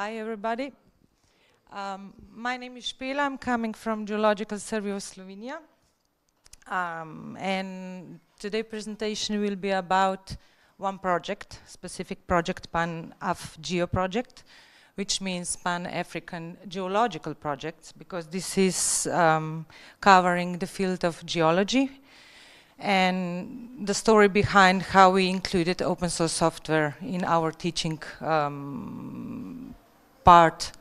Hi, everybody. Um, my name is Špela. I'm coming from Geological Survey of Slovenia. Um, and today's presentation will be about one project, specific project, Pan-Af-Geo project, which means Pan-African Geological Project, because this is um, covering the field of geology and the story behind how we included open source software in our teaching um, part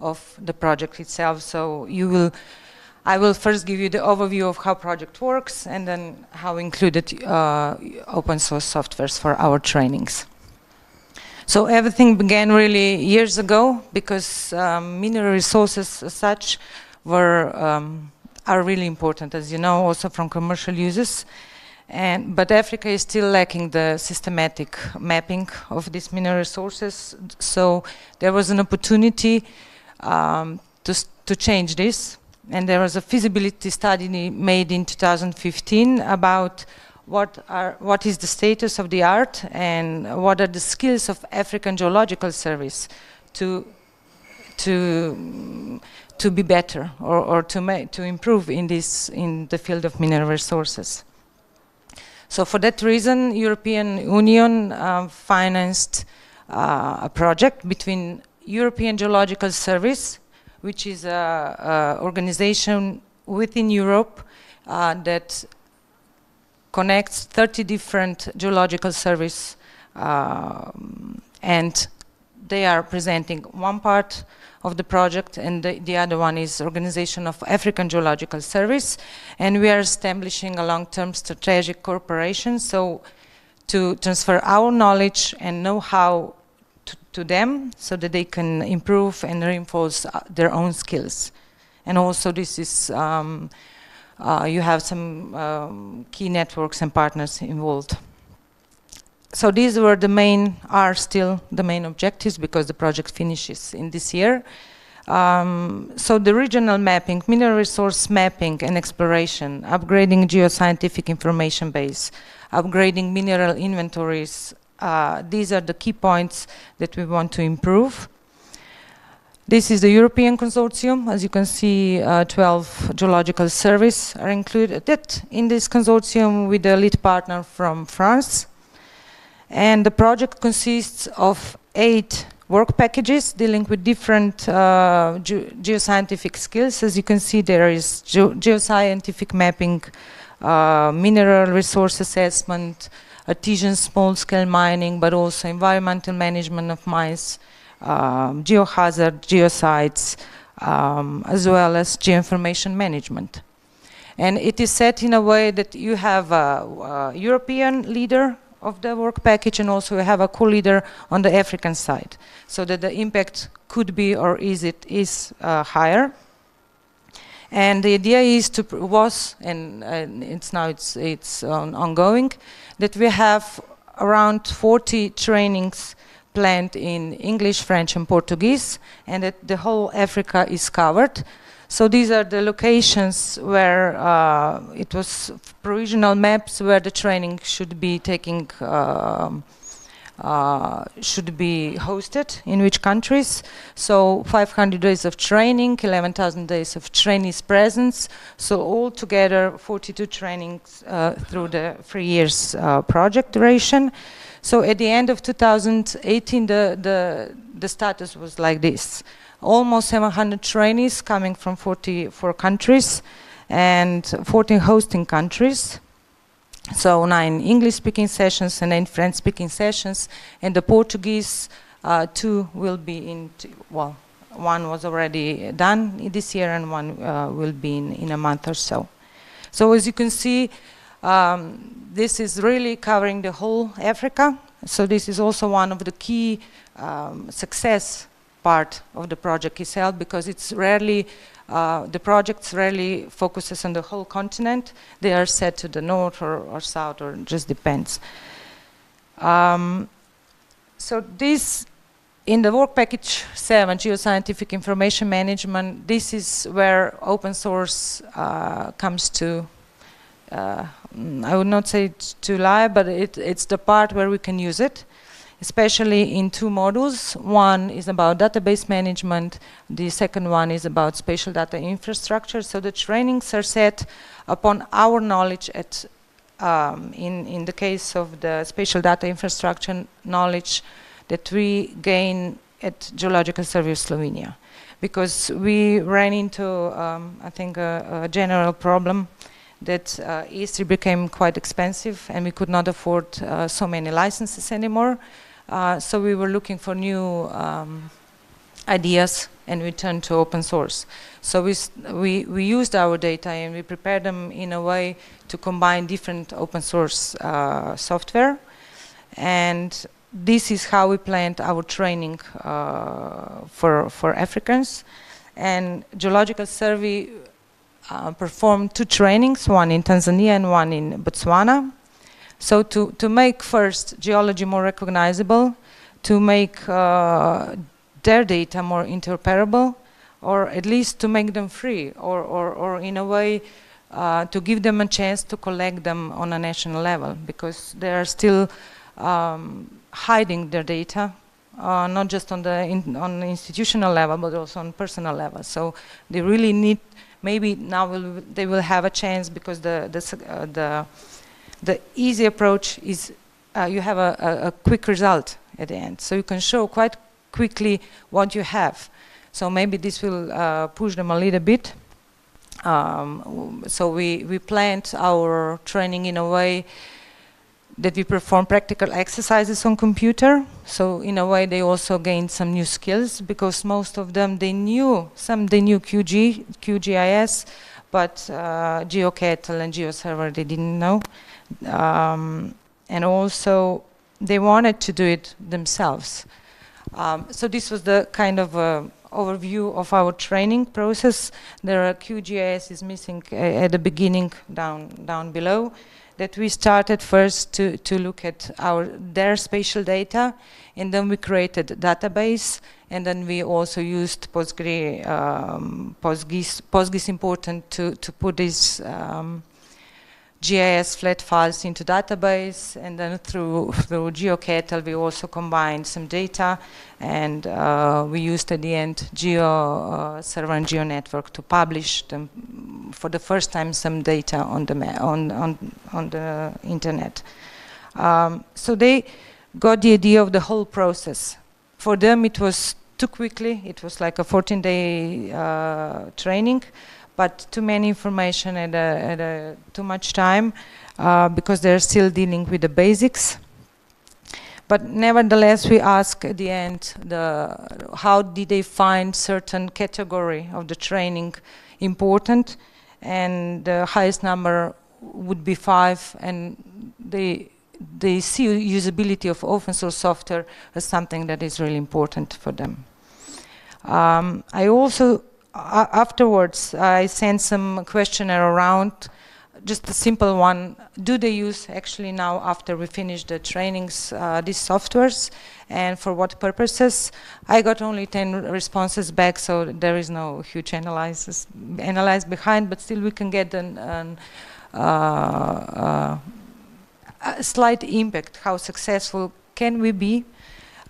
of the project itself. So you will, I will first give you the overview of how project works and then how included uh, open source softwares for our trainings. So everything began really years ago because um, mineral resources as such were um, are really important, as you know, also from commercial uses. And, but Africa is still lacking the systematic mapping of these mineral resources. So there was an opportunity um, to, to change this. And there was a feasibility study made in 2015 about what, are, what is the status of the art and what are the skills of African Geological Service to, to, to be better or, or to, to improve in, this, in the field of mineral resources. So for that reason, European Union uh, financed uh, a project between European Geological Service, which is an organization within Europe uh, that connects 30 different geological service um, and they are presenting one part of the project and the, the, other one is Organization of African Geological Service. And we are establishing a long-term strategic cooperation so to transfer our knowledge and know-how to, to, them so that they can improve and reinforce uh, their own skills. And also this is um, uh, you have some um, key networks and partners involved so these were the main, are still the main objectives because the project finishes in this year. Um, so the regional mapping, mineral resource mapping and exploration, upgrading geoscientific information base, upgrading mineral inventories, uh, these are the key points that we want to improve. This is the European consortium. As you can see, uh, 12 geological surveys are included in this consortium with a lead partner from France. And the project consists of eight work packages dealing with different uh, ge geoscientific skills. As you can see, there is ge geoscientific mapping, uh, mineral resource assessment, artesian small-scale mining, but also environmental management of mines, um, geohazard, geosites, um, as well as geoinformation management. And it is set in a way that you have a, a European leader of the work package and also we have a co-leader on the African side so that the impact could be or is it is uh, higher. And the idea is to was and, it's now it's it's on, ongoing that we have around 40 trainings planned in English, French and Portuguese and that the whole Africa is covered. So these are the locations where uh, it was provisional maps where the training should be taking uh, uh, should be hosted in which countries. So 500 days of training, 11,000 days of trainees presence. So all together 42 trainings uh, through the three years uh, project duration. So at the end of 2018, the, the, the status was like this almost 700 trainees coming from 44 countries and 14 hosting countries. So nine English-speaking sessions and nine French-speaking sessions, and the Portuguese uh, two will be in, well, one was already done this year and one uh, will be in, in a month or so. So as you can see, um, this is really covering the whole Africa. So this is also one of the key um, success part of the project itself because it's rarely, uh, the projects rarely focuses on the whole continent. They are set to the north or, or south or just depends. Um, so this, in the work package 7, Geoscientific Information Management, this is where open source uh, comes to, uh, I would not say to lie, but it, it's the part where we can use it especially in two modules. One is about database management, the second one is about spatial data infrastructure. So the trainings are set upon our knowledge at, um, in, in the case of the spatial data infrastructure knowledge that we gain at Geological Survey of Slovenia. Because we ran into, um, I think, a, a general problem that uh, became quite expensive and we could not afford uh, so many licenses anymore. Uh, so we were looking for new um, ideas and we turned to open source. So we, we, we used our data and we prepared them in a way to combine different open source uh, software. And this is how we planned our training uh, for, for Africans. And Geological Survey uh, performed two trainings, one in Tanzania and one in Botswana. So to, to make first geology more recognizable, to make uh, their data more interoperable, or at least to make them free, or, or, or in a way uh, to give them a chance to collect them on a national level, because they are still um, hiding their data, uh, not just on the, in, on institutional level, but also on personal level. So they really need, maybe now will, they will have a chance because the, the, uh, the the easy approach is uh, you have a, a, a, quick result at the end. So you can show quite quickly what you have. So maybe this will uh, push them a little bit. Um, so we, we planned our training in a way that we perform practical exercises on computer. So in a way they also gained some new skills because most of them they knew, some they knew QG, QGIS, but uh, GeoKettle and GeoServer they didn't know um, and also they wanted to do it themselves. Um, so this was the kind of uh, overview of our training process. There are QGIS is missing uh, at the beginning down down below. That we started first to, to look at our their spatial data, and then we created a database, and then we also used Postgre. Um, Postgres, Postgres important to to put this. Um, GIS flat files into database and then through through we also combined some data and uh, we used at the end Geo uh, Server and Geo Network to publish them for the first time some data on the on on on the internet. Um, so they got the idea of the whole process. For them it was too quickly. It was like a 14-day uh, training but too many information at, a, at a too much time uh, because they're still dealing with the basics. But nevertheless, we ask at the end, the, how did they find certain category of the training important? And the highest number would be five, and they, they see usability of open source software as something that is really important for them. Um, I also afterwards, I sent some questionnaire around, just a simple one. Do they use actually now after we finish the trainings uh, these softwares and for what purposes? I got only 10 responses back, so there is no huge analysis analyze behind, but still we can get an, an uh, uh, a slight impact. How successful can we be?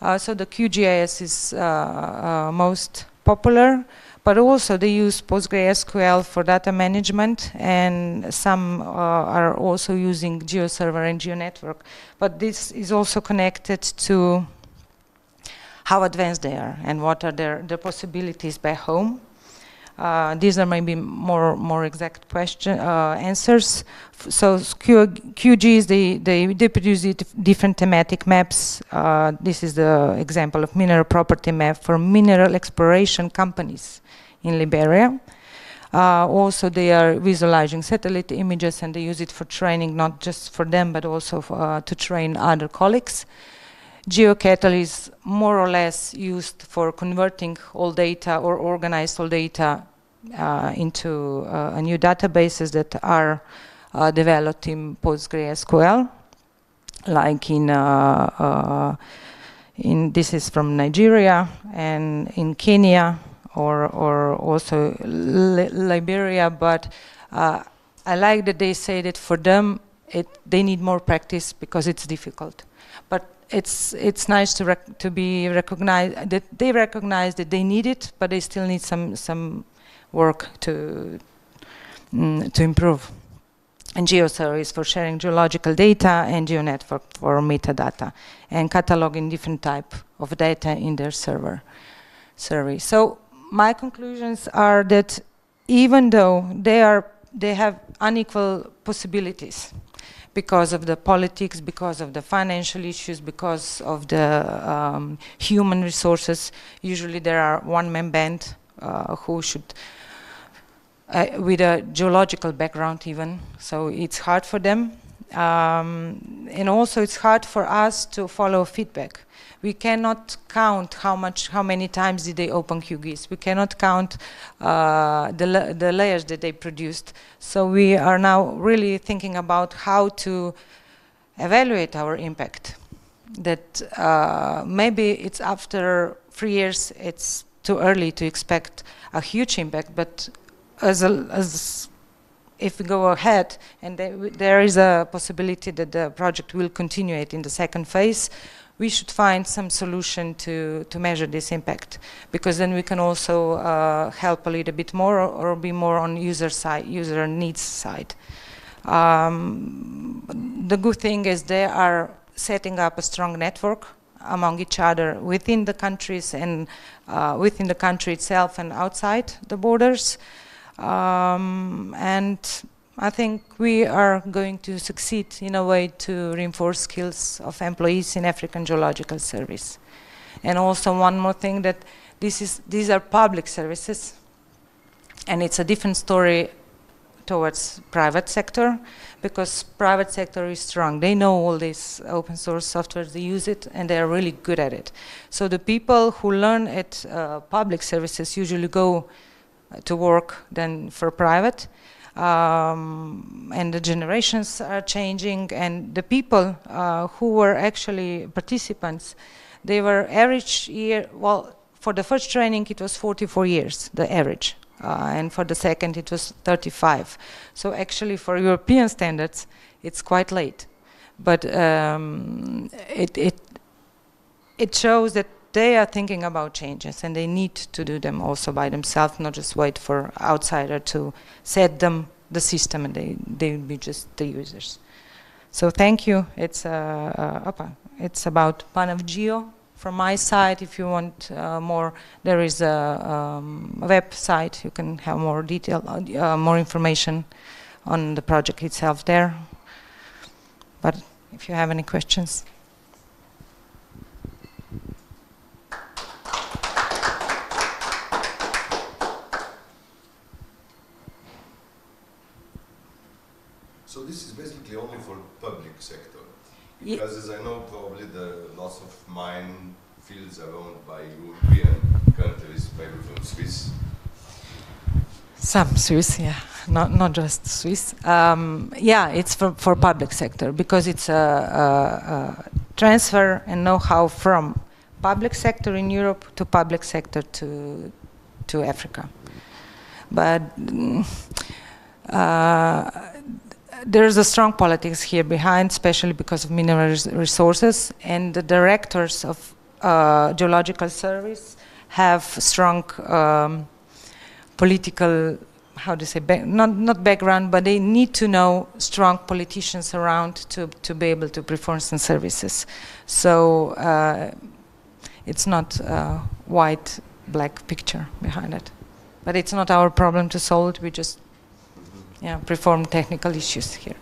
Uh, so the QGIS is uh, uh, most popular but also they use PostgreSQL for data management and some uh, are also using GeoServer and GeoNetwork. But this is also connected to how advanced they are and what are their, their possibilities back home. Uh, these are maybe more more exact question uh, answers. F so Q QGIS they, they they produce different thematic maps. Uh, this is the example of mineral property map for mineral exploration companies in Liberia. Uh, also, they are visualizing satellite images and they use it for training, not just for them, but also for, uh, to train other colleagues. GeoKettle is more or less used for converting all data or organize all data uh, into uh, new databases that are uh, developed in PostgreSQL, like in uh, in this is from Nigeria and in Kenya or, or also Li Liberia, but uh, I like that they say that for them it, they need more practice because it's difficult. But it's it's nice to to be recognized that they recognize that they need it, but they still need some some work to mm, to improve. And GeoServer for sharing geological data, and GeoNetwork for metadata, and cataloging different type of data in their server survey. So my conclusions are that even though they are they have unequal possibilities because of the politics, because of the financial issues, because of the um, human resources. Usually there are one-man band uh, who should, uh, with a geological background even, so it's hard for them. Um, and also it's hard for us to follow feedback we cannot count how much, how many times did they open QGIS. We cannot count uh, the, la the layers that they produced. So we are now really thinking about how to evaluate our impact. That uh, maybe it's after three years, it's too early to expect a huge impact, but as, a, as if we go ahead and there is a possibility that the project will continue it in the second phase, we should find some solution to, to measure this impact because then we can also uh, help a little bit more or, or, be more on user side, user needs side. Um, the good thing is they are setting up a strong network among each other within the countries and uh, within the country itself and outside the borders. Um, and I think we are going to succeed in a way to reinforce skills of employees in African Geological Service. And also one more thing that this is, these are public services and it's a different story towards private sector because private sector is strong. They know all this open source software, they use it and they are really good at it. So the people who learn at uh, public services usually go to work than for private. Um, and the generations are changing and the people uh, who were actually participants they were average year well for the first training it was 44 years the average uh, and for the second it was 35 so actually for European standards it's quite late. But um, it, it it shows that they are thinking about changes and they need to do them also by themselves, not just wait for outsider to set them the system and they, they will be just the users. So thank you. It's, uh, uh, it's about PanAfGeo. From my side, if you want uh, more, there is a, um, website. You can have more detail, uh, more information on the project itself there. But if you have any questions. So this is basically only for public sector. Because yeah. as I know, probably the loss of mine fields are owned by European countries, maybe from Swiss. Some Swiss, yeah, not not just Swiss. Um, yeah, it's for for public sector because it's a, a, a transfer and know-how from public sector in Europe to public sector to to Africa. But uh, there's a strong politics here behind, especially because of mineral res resources, and the directors of uh, geological service have strong um, political, how to say, not not background, but they need to know strong politicians around to to be able to perform some services. So uh, it's not a white black picture behind it, but it's not our problem to solve. We just yeah, perform technical issues here.